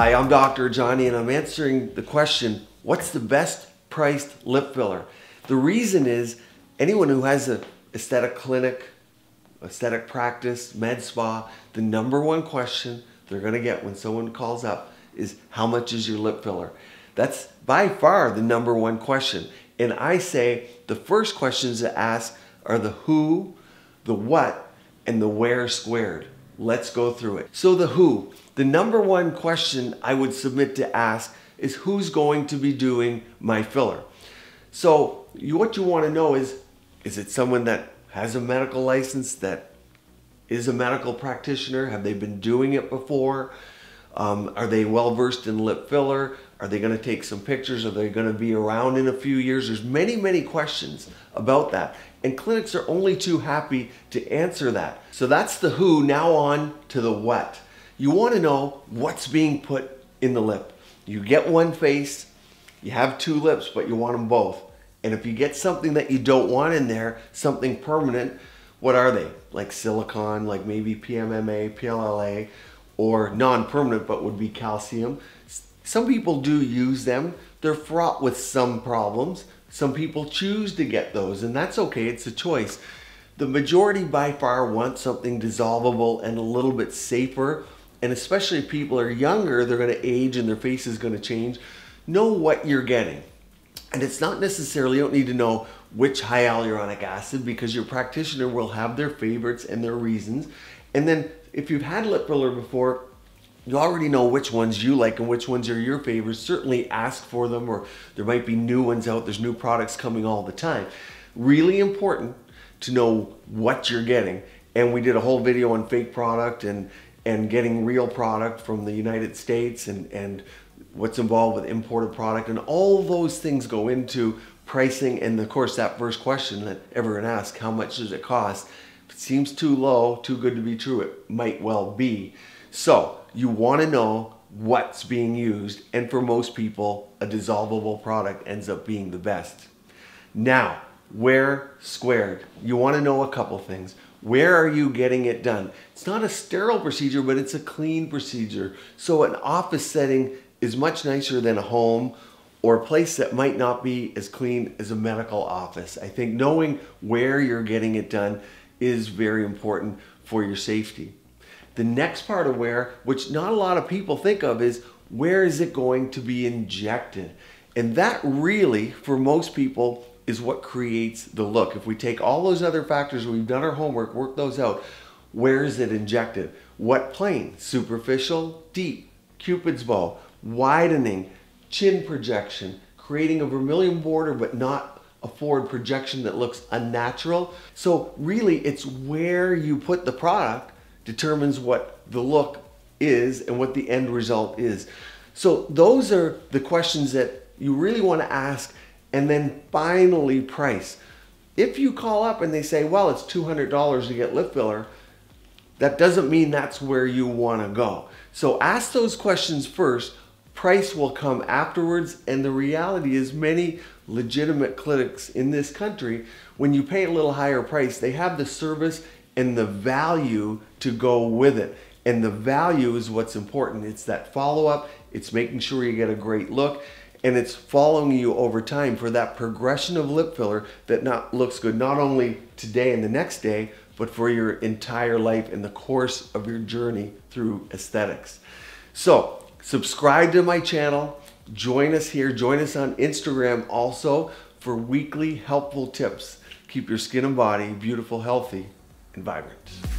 Hi, I'm Dr. Rajani and I'm answering the question, what's the best priced lip filler? The reason is anyone who has an aesthetic clinic, aesthetic practice, med spa, the number one question they're gonna get when someone calls up is how much is your lip filler? That's by far the number one question. And I say the first questions to ask are the who, the what, and the where squared. Let's go through it. So the who, the number one question I would submit to ask is who's going to be doing my filler? So you, what you want to know is, is it someone that has a medical license that is a medical practitioner? Have they been doing it before? Um, are they well versed in lip filler? Are they going to take some pictures? Are they going to be around in a few years? There's many, many questions about that. And clinics are only too happy to answer that. So that's the who. Now on to the what. You want to know what's being put in the lip. You get one face, you have two lips, but you want them both. And if you get something that you don't want in there, something permanent, what are they? Like silicone, like maybe PMMA, PLLA, or non-permanent but would be calcium. Some people do use them. They're fraught with some problems. Some people choose to get those and that's okay, it's a choice. The majority by far want something dissolvable and a little bit safer and especially if people are younger, they're gonna age and their face is gonna change. Know what you're getting. And it's not necessarily, you don't need to know which hyaluronic acid because your practitioner will have their favorites and their reasons. And then if you've had lip filler before, you already know which ones you like and which ones are your favorites. Certainly ask for them or there might be new ones out. There's new products coming all the time. Really important to know what you're getting. And we did a whole video on fake product and, and getting real product from the United States and, and what's involved with imported product. And all those things go into pricing. And of course, that first question that everyone asks, how much does it cost? If it seems too low, too good to be true, it might well be. So you want to know what's being used. And for most people, a dissolvable product ends up being the best. Now, where squared? You want to know a couple things. Where are you getting it done? It's not a sterile procedure, but it's a clean procedure. So an office setting is much nicer than a home or a place that might not be as clean as a medical office. I think knowing where you're getting it done is very important for your safety. The next part of where, which not a lot of people think of, is where is it going to be injected? And that really, for most people, is what creates the look. If we take all those other factors, we've done our homework, work those out, where is it injected? What plane? Superficial, deep, cupid's bow, widening, chin projection, creating a vermilion border but not a forward projection that looks unnatural. So really it's where you put the product determines what the look is and what the end result is. So those are the questions that you really want to ask and then finally price. If you call up and they say, well, it's $200 to get lip filler, that doesn't mean that's where you want to go. So ask those questions first. Price will come afterwards. And the reality is many legitimate clinics in this country, when you pay a little higher price, they have the service and the value to go with it. And the value is what's important. It's that follow up, it's making sure you get a great look, and it's following you over time for that progression of lip filler that not looks good not only today and the next day, but for your entire life in the course of your journey through aesthetics. So, subscribe to my channel, join us here, join us on Instagram also for weekly helpful tips. Keep your skin and body beautiful, healthy, and vibrant.